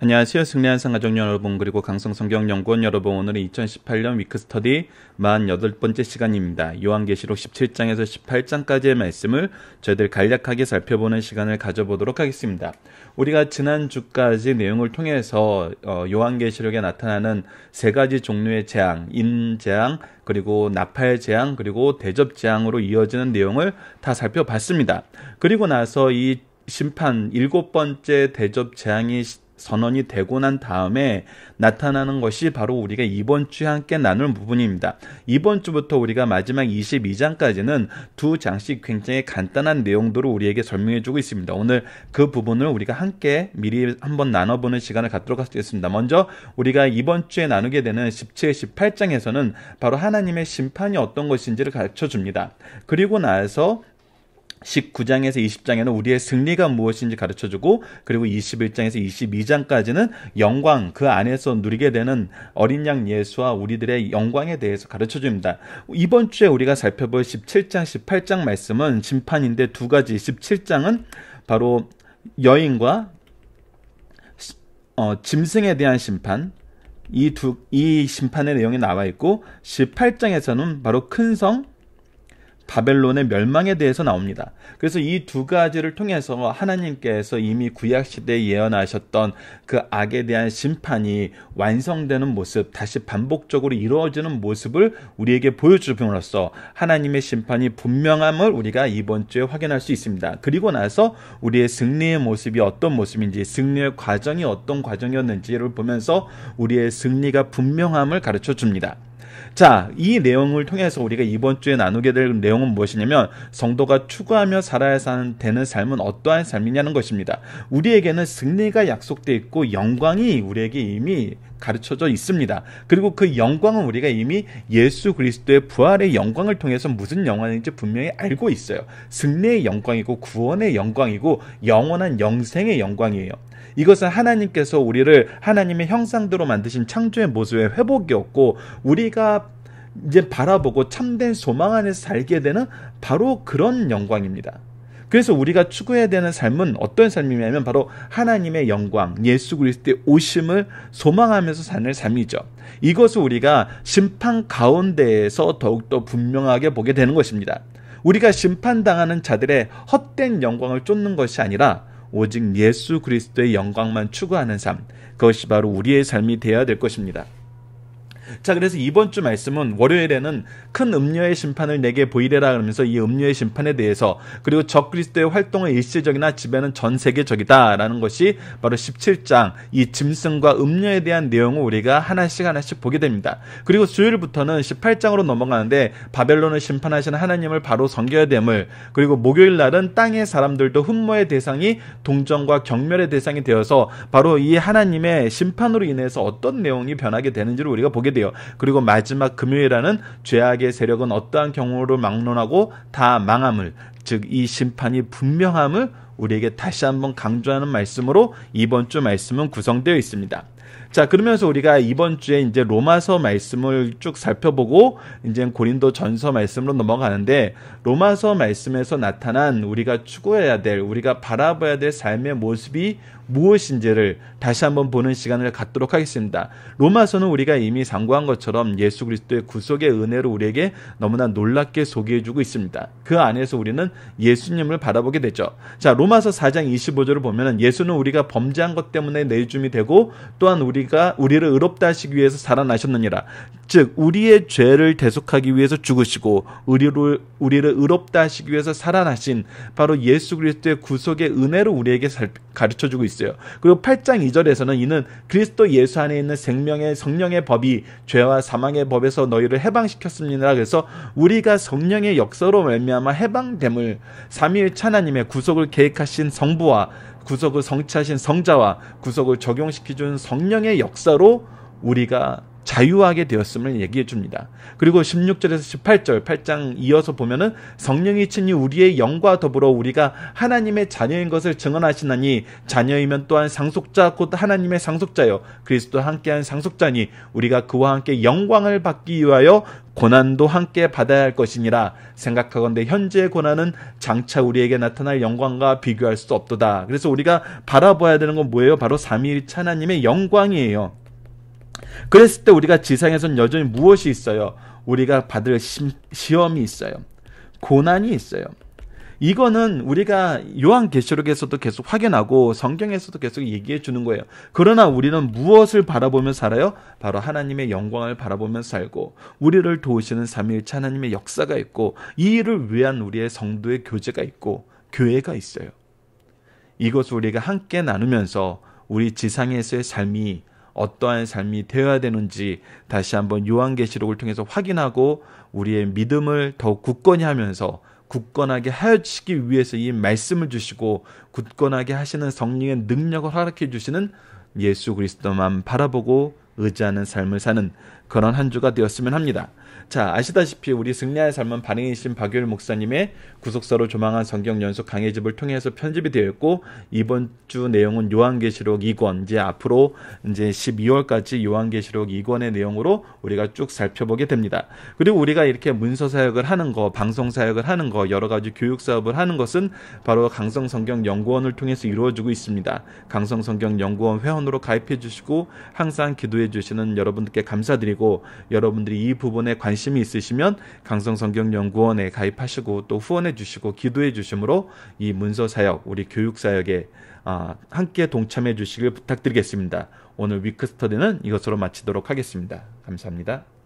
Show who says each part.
Speaker 1: 안녕하세요. 승리한 상가족 여러분 그리고 강성성경연구원 여러분 오늘은 2018년 위크스터디 48번째 시간입니다. 요한계시록 17장에서 18장까지의 말씀을 저희들 간략하게 살펴보는 시간을 가져보도록 하겠습니다. 우리가 지난주까지 내용을 통해서 어, 요한계시록에 나타나는 세 가지 종류의 재앙, 인재앙, 그리고 나팔 재앙, 그리고 대접 재앙으로 이어지는 내용을 다 살펴봤습니다. 그리고 나서 이 심판 일곱 번째 대접 재앙이 선언이 되고 난 다음에 나타나는 것이 바로 우리가 이번 주에 함께 나눌 부분입니다. 이번 주부터 우리가 마지막 22장까지는 두 장씩 굉장히 간단한 내용들을 우리에게 설명해 주고 있습니다. 오늘 그 부분을 우리가 함께 미리 한번 나눠보는 시간을 갖도록 하겠습니다. 먼저 우리가 이번 주에 나누게 되는 17, 18장에서는 바로 하나님의 심판이 어떤 것인지를 가르쳐 줍니다. 그리고 나서 19장에서 20장에는 우리의 승리가 무엇인지 가르쳐 주고 그리고 21장에서 22장까지는 영광 그 안에서 누리게 되는 어린 양 예수와 우리들의 영광에 대해서 가르쳐 줍니다. 이번 주에 우리가 살펴볼 17장 18장 말씀은 심판인데 두 가지 17장은 바로 여인과 어, 짐승에 대한 심판 이 두이 심판의 내용이 나와 있고 18장에서는 바로 큰성 바벨론의 멸망에 대해서 나옵니다. 그래서 이 두 가지를 통해서 하나님께서 이미 구약 시대에 예언하셨던 그 악에 대한 심판이 완성되는 모습, 다시 반복적으로 이루어지는 모습을 우리에게 보여주므로써 하나님의 심판이 분명함을 우리가 이번 주에 확인할 수 있습니다. 그리고 나서 우리의 승리의 모습이 어떤 모습인지, 승리의 과정이 어떤 과정이었는지를 보면서 우리의 승리가 분명함을 가르쳐 줍니다. 자, 이 내용을 통해서 우리가 이번 주에 나누게 될 내용은 무엇이냐면 성도가 추구하며 살아야 되는 삶은 어떠한 삶이냐는 것입니다. 우리에게는 승리가 약속되어 있고 영광이 우리에게 이미 가르쳐져 있습니다. 그리고 그 영광은 우리가 이미 예수 그리스도의 부활의 영광을 통해서 무슨 영광인지 분명히 알고 있어요. 승리의 영광이고 구원의 영광이고 영원한 영생의 영광이에요. 이것은 하나님께서 우리를 하나님의 형상대로 만드신 창조의 모습의 회복이었고 우리가 이제 바라보고 참된 소망 안에서 살게 되는 바로 그런 영광입니다. 그래서 우리가 추구해야 되는 삶은 어떤 삶이냐면 바로 하나님의 영광, 예수 그리스도의 오심을 소망하면서 사는 삶이죠. 이것을 우리가 심판 가운데에서 더욱더 분명하게 보게 되는 것입니다. 우리가 심판당하는 자들의 헛된 영광을 쫓는 것이 아니라 오직 예수 그리스도의 영광만 추구하는 삶, 그것이 바로 우리의 삶이 되어야 될 것입니다. 자, 그래서 이번 주 말씀은 월요일에는 큰 음료의 심판을 내게 보이래라 그러면서 이 음료의 심판에 대해서 그리고 적그리스도의 활동은 일시적이나 지배는 전 세계적이다라는 것이 바로 17장 이 짐승과 음료에 대한 내용을 우리가 하나씩 하나씩 보게 됩니다. 그리고 수요일부터는 18장으로 넘어가는데 바벨론을 심판하시는 하나님을 바로 섬겨야 됨을 그리고 목요일 날은 땅의 사람들도 흠모의 대상이 동정과 경멸의 대상이 되어서 바로 이 하나님의 심판으로 인해서 어떤 내용이 변하게 되는지를 우리가 보게 됩니 다. 돼요. 그리고 마지막 금요일에는 죄악의 세력은 어떠한 경우로 막론하고 다 망함을 즉 이 심판이 분명함을 우리에게 다시 한번 강조하는 말씀으로 이번 주 말씀은 구성되어 있습니다. 자, 그러면서 우리가 이번 주에 이제 로마서 말씀을 쭉 살펴보고 이제 고린도 전서 말씀으로 넘어가는데 로마서 말씀에서 나타난 우리가 추구해야 될, 우리가 바라봐야 될 삶의 모습이 무엇인지를 다시 한번 보는 시간을 갖도록 하겠습니다. 로마서는 우리가 이미 상고한 것처럼 예수 그리스도의 구속의 은혜로 우리에게 너무나 놀랍게 소개해주고 있습니다. 그 안에서 우리는 예수님을 바라보게 되죠. 자, 로마서 4장 25절을 보면 예수는 우리가 범죄한 것 때문에 내줌이 되고 또한 우리가 우리를 의롭다 하시기 위해서 살아나셨느니라. 즉 우리의 죄를 대속하기 위해서 죽으시고 우리를 우리를 의롭다 하시기 위해서 살아나신 바로 예수 그리스도의 구속의 은혜로 우리에게 가르쳐 주고 있어요. 그리고 8장 2절에서는 이는 그리스도 예수 안에 있는 생명의 성령의 법이 죄와 사망의 법에서 너희를 해방시켰습니다. 그래서 우리가 성령의 역사로 말미암아 해방됨을 삼위일 하나님의 구속을 계획하신 성부와 구속을 성취하신 성자와 구속을 적용시켜 준 성령의 역사로 우리가 자유하게 되었음을 얘기해 줍니다. 그리고 16절에서 18절 8장 이어서 보면은 성령이 친히 우리의 영과 더불어 우리가 하나님의 자녀인 것을 증언하시나니 자녀이면 또한 상속자 곧 하나님의 상속자요 그리스도 함께한 상속자니 우리가 그와 함께 영광을 받기 위하여 고난도 함께 받아야 할 것이니라 생각하건대 현재의 고난은 장차 우리에게 나타날 영광과 비교할 수 없도다. 그래서 우리가 바라봐야 되는 건 뭐예요? 바로 삼위일체 하나님의 영광이에요. 그랬을 때 우리가 지상에선 여전히 무엇이 있어요? 우리가 받을 시, 시험이 있어요. 고난이 있어요. 이거는 우리가 요한계시록에서도 계속 확인하고 성경에서도 계속 얘기해 주는 거예요. 그러나 우리는 무엇을 바라보며 살아요? 바로 하나님의 영광을 바라보며 살고 우리를 도우시는 삼위일체 하나님의 역사가 있고 이 일을 위한 우리의 성도의 교제가 있고 교회가 있어요. 이것을 우리가 함께 나누면서 우리 지상에서의 삶이 어떠한 삶이 되어야 되는지 다시 한번 요한계시록을 통해서 확인하고 우리의 믿음을 더욱 굳건히 하면서 굳건하게 하여주시기 위해서 이 말씀을 주시고 굳건하게 하시는 성령의 능력을 허락해 주시는 예수 그리스도만 바라보고 의지하는 삶을 사는 그런 한 주가 되었으면 합니다. 자, 아시다시피 우리 승리의 삶은 반응이신 박유일 목사님의 구속사로 조망한 성경 연속 강해집을 통해서 편집이 되어 있고 이번 주 내용은 요한계시록 2권 이제 앞으로 이제 12월까지 요한계시록 2권의 내용으로 우리가 쭉 살펴보게 됩니다. 그리고 우리가 이렇게 문서 사역을 하는 거, 방송 사역을 하는 거, 여러 가지 교육 사업을 하는 것은 바로 강성 성경 연구원을 통해서 이루어지고 있습니다. 강성 성경 연구원 회원으로 가입해 주시고 항상 기도해 주시는 여러분들께 감사드리고 여러분들이 이 부분에 관심 관심이 있으시면 강성성경연구원에 가입하시고 또 후원해 주시고 기도해 주심으로 이 문서 사역, 우리 교육 사역에 아, 함께 동참해 주시길 부탁드리겠습니다. 오늘 위크 스터디는 이것으로 마치도록 하겠습니다. 감사합니다.